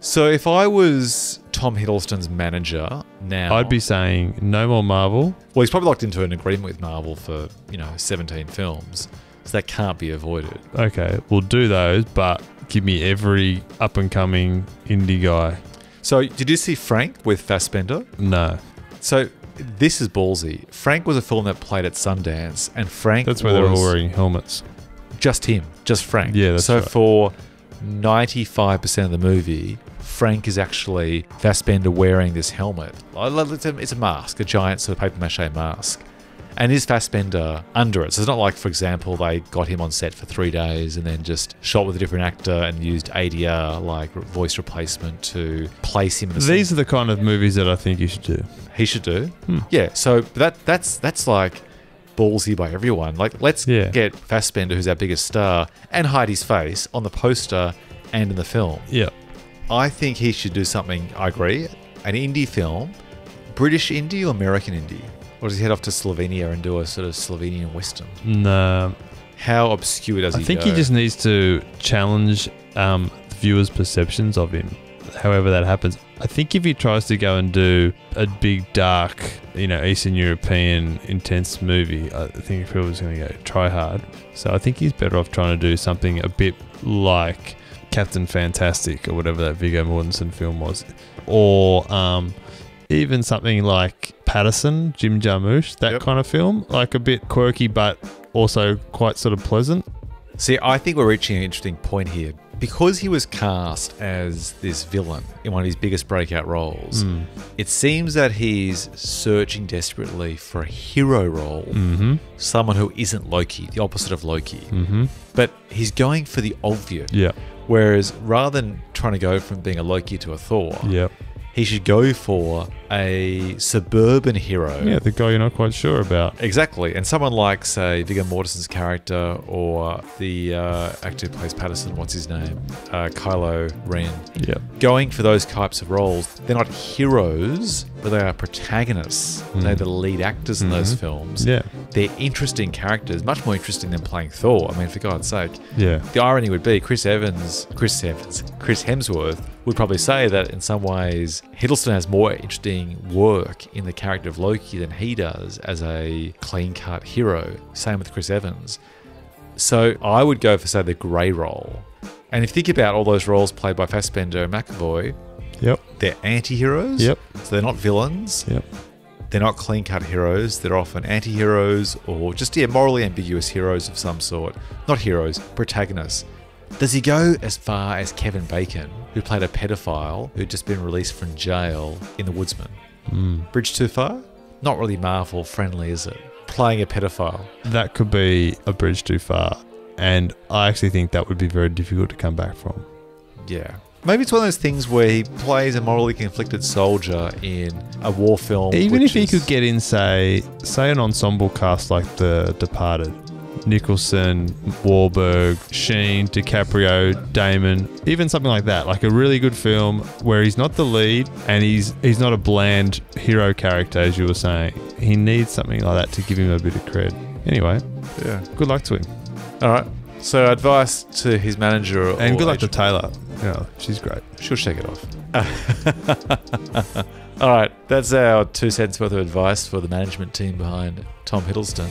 So if I was Tom Hiddleston's manager now, I'd be saying no more Marvel. well. He's probably locked into an agreement with Marvel for you know 17 films, so that can't be avoided. Okay, we'll do those, but give me every up and coming indie guy. So did you see Frank with Fassbender? No, So this is ballsy. Frank was a film that played at Sundance, and Frank that's where they're all wearing helmets. just him, just Frank. Yeah, that's so right. for 95% of the movie, Frank is actually Fassbender wearing this helmet. It's a, it's a mask, a giant sort of paper mache mask. And is Fassbender under it? So it's not like, for example, they got him on set for three days and then just shot with a different actor and used ADR, like voice replacement, to place him in a These are the kind of movies that I think you should do. he should do. Hmm. Yeah, so that that's that's like ballsy by everyone. Like, let's Yeah. get Fassbender, who's our biggest star, and hide his face on the poster and in the film. Yeah. I think he should do something. I agree. An indie film, British indie or American indie, or does he head off to Slovenia and do a sort of Slovenian western? No, How obscure does I he? think go? he just needs to challenge um, the viewers' perceptions of him. However that happens, I think if he tries to go and do a big dark, you know, Eastern European intense movie, I think people are going to go try hard. So I think he's better off trying to do something a bit like Captain Fantastic or whatever that Viggo Mortensen film was, or um, even something like Paterson, Jim Jarmusch, that Yep. kind of film, like a bit quirky but also quite sort of pleasant. See, I think we're reaching an interesting point here. Because he was cast as this villain in one of his biggest breakout roles, Mm. it seems that he's searching desperately for a hero role, Mm-hmm. someone who isn't Loki, the opposite of Loki. Mm-hmm. But he's going for the obvious. Yeah. Whereas rather than trying to go from being a Loki to a Thor, Yep. he should go for a suburban hero. Yeah, the guy you're not quite sure about. Exactly. And someone like, say, Viggo Mortensen's character or the uh, actor who plays Paterson, what's his name? Uh, Kylo Ren. Yep. Going for those types of roles, they're not heroes, but they are protagonists. They're the lead actors in those Mhm. films. Yeah. They're interesting characters, much more interesting than playing Thor. I mean, for God's sake. Yeah. The irony would be Chris Evans, Chris Evans, Chris Hemsworth would probably say that in some ways Hiddleston has more interesting work in the character of Loki than he does as a clean cut hero. Same with Chris Evans. So I would go for say the grey role. And if you think about all those roles played by Fassbender and McAvoy, Yep. they're anti-heroes. Yep. So they're not villains. Yep. They're not clean cut heroes. They're often anti heroes or just yeah, morally ambiguous heroes of some sort. Not heroes, protagonists. Does he go as far as Kevin Bacon, who played a pedophile who'd just been released from jail in The Woodsman? Mm. Bridge too far? Not really Marvel friendly, is it? Playing a pedophile. That could be a bridge too far. And I actually think that would be very difficult to come back from. Yeah. Maybe it's one of those things where he plays a morally conflicted soldier in a war film. Even if he is- could get in, say, say an ensemble cast like The Departed, Nicholson, Wahlberg, Sheen, DiCaprio, Damon, even something like that, like a really good film where he's not the lead and he's he's not a bland hero character, as you were saying. He needs something like that to give him a bit of cred. Anyway, Yeah. good luck to him, All right. So, advice to his manager and good luck to. Taylor. Yeah, she's great. She'll shake it off. All right, that's our two cents worth of advice for the management team behind Tom Hiddleston.